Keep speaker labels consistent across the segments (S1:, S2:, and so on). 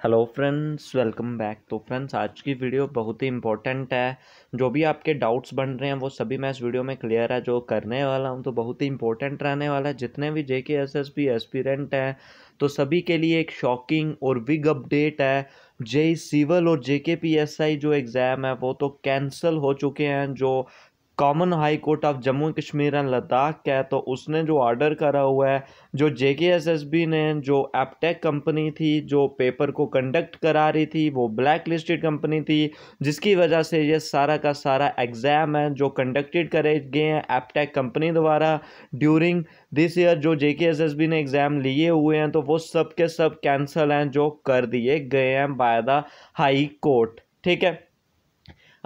S1: Hello friends welcome back तो friends आज की वीडियो बहुत ही इंपॉर्टेंट है। जो भी आपके डाउट्स बन रहे हैं, वो सभी मैं इस वीडियो में क्लियर है। जो करने वाला हूँ तो बहुत ही इंपॉर्टेंट रहने वाला है। जितने भी जे K S S P aspirant हैं तो सभी के लिए एक शॉकिंग और बिग अपडेट है। जे सिविल और जे के पी एस आई जो एग्ज़ाम है, वो तो कैंसिल हो चुके हैं। जो common high court of Jammu Kashmir and Ladakh का है तो उसने जो ऑर्डर करा हुआ है, जो J K S S B ने, जो एपटेक कंपनी थी, जो पेपर को कंडक्ट करा रही थी, वो ब्लैक लिस्टेड कंपनी थी, जिसकी वजह से ये सारा का सारा एग्ज़ाम है, जो कंडक्टेड करे गए हैं एपटेक कंपनी द्वारा ड्यूरिंग दिस ईयर जो J K S S B ने एग्ज़ाम लिए हुए हैं तो वो सब के सब कैंसिल हैं, जो कर दिए गए हैं बाय द हाई कोर्ट ठीक है?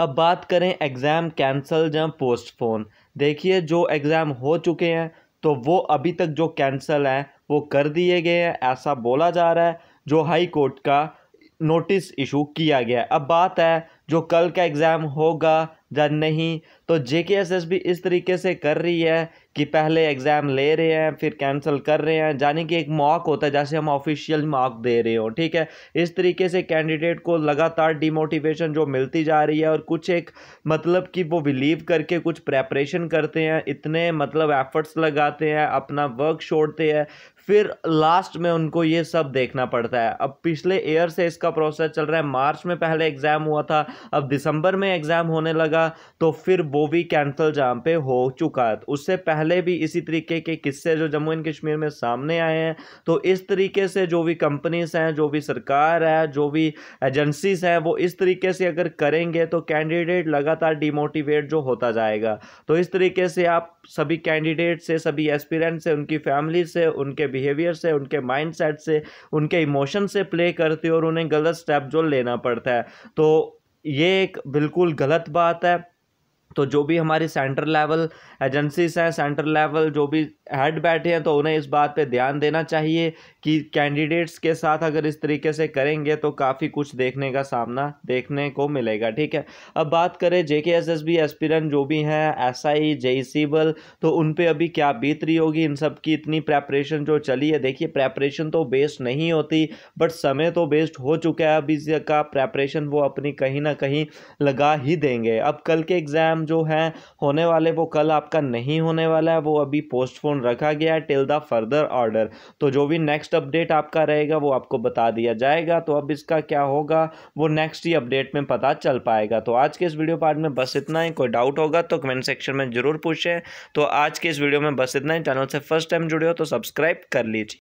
S1: अब बात करें एग्ज़ाम कैंसिल या पोस्टफोन देखिए, जो एग्ज़ाम हो चुके हैं तो वो अभी तक जो कैंसिल हैं, वो कर दिए गए हैं, ऐसा बोला जा रहा है, जो हाई कोर्ट का नोटिस इशू किया गया अब बात है, जो कल का एग्ज़ाम होगा या नहीं तो जे एस एस बी इस तरीके से कर रही है कि पहले एग्ज़ाम ले रहे हैं, फिर कैंसिल कर रहे हैं, यानी कि एक मॉक होता है, जैसे हम ऑफिशियल मॉक दे रहे हो, ठीक है? इस तरीके से कैंडिडेट को लगातार डिमोटिवेशन जो मिलती जा रही है और कुछ एक मतलब कि वो बिलीव करके कुछ प्रेपरेशन करते हैं, इतने मतलब एफर्ट्स लगाते हैं, अपना वर्क छोड़ते हैं, फिर लास्ट में उनको ये सब देखना पड़ता है। अब पिछले ईयर से इसका प्रोसेस चल रहा है, मार्च में पहले एग्ज़ाम हुआ था, अब दिसंबर में एग्ज़ाम होने लगा तो फिर वो भी कैंसिल जहाँ पे हो चुका है। उससे पहले भी इसी तरीके के किस्से जो जम्मू एंड कश्मीर में सामने आए हैं तो इस तरीके से जो भी कंपनीज़ हैं, जो भी सरकार है, जो भी एजेंसीज हैं, वो इस तरीके से अगर करेंगे तो कैंडिडेट लगातार डिमोटिवेट जो होता जाएगा। तो इस तरीके से आप सभी कैंडिडेट से, सभी एस्पिरेंट से, उनकी फैमिली से, उनके बिहेवियर से, उनके माइंड से, उनके इमोशन से प्ले करते हो और उन्हें गलत स्टेप जो लेना पड़ता है। तो ये एक बिल्कुल गलत बात है। तो जो भी हमारी सेंटर लेवल एजेंसीज हैं सेंटर लेवल जो भी हेड बैठे हैं तो उन्हें इस बात पे ध्यान देना चाहिए कि कैंडिडेट्स के साथ अगर इस तरीके से करेंगे तो काफ़ी कुछ देखने का सामना देखने को मिलेगा, ठीक है? अब बात करें जे के एस एस बी जो भी हैं एस आई जे सीबल तो उन पर अभी क्या बीत रही होगी? इन सब की इतनी प्रेपरेशन जो चली है, देखिए प्रेपरेशन तो बेस्ड नहीं होती बट समय तो बेस्ड हो चुका है, अभी का प्रेपरेशन वो अपनी कहीं ना कहीं लगा ही देंगे। अब कल के एग्ज़ाम एग्ज़ाम जो है होने वाले, वो कल आपका नहीं होने वाला है, वो अभी पोस्टपोन रखा गया है टिल द फर्दर ऑर्डर तो जो भी नेक्स्ट अपडेट आपका रहेगा, वो आपको बता दिया जाएगा। तो अब इसका क्या होगा, वो नेक्स्ट ही अपडेट में पता चल पाएगा। तो आज के इस वीडियो पार्ट में बस इतना ही। कोई डाउट होगा तो कमेंट सेक्शन में ज़रूर पूछें। तो आज के इस वीडियो में बस इतना ही। चैनल से फ़र्स्ट टाइम जुड़े हो तो सब्सक्राइब कर लीजिए।